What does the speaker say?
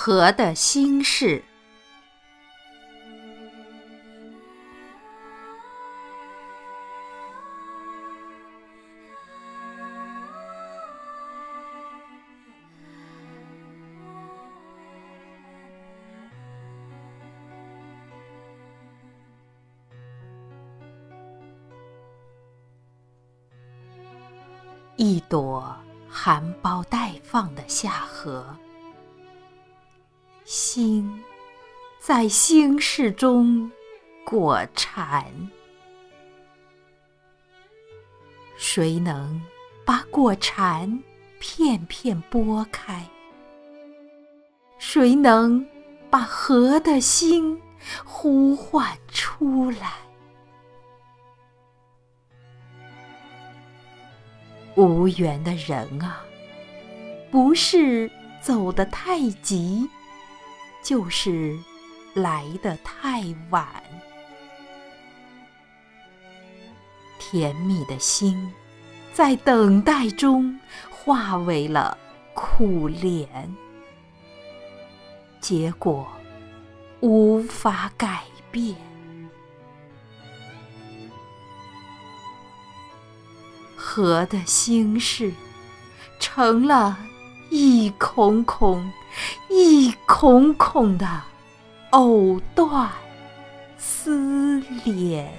河的心事。一朵含苞待放的夏荷，心在心事中过蝉。谁能把过蝉片片拨开？谁能把河的心呼唤出来？无缘的人啊，不是走得太急，就是来得太晚。甜蜜的心，在等待中化为了苦莲，结果无法改变。河的心事，成了一孔孔、一孔孔的藕断丝连。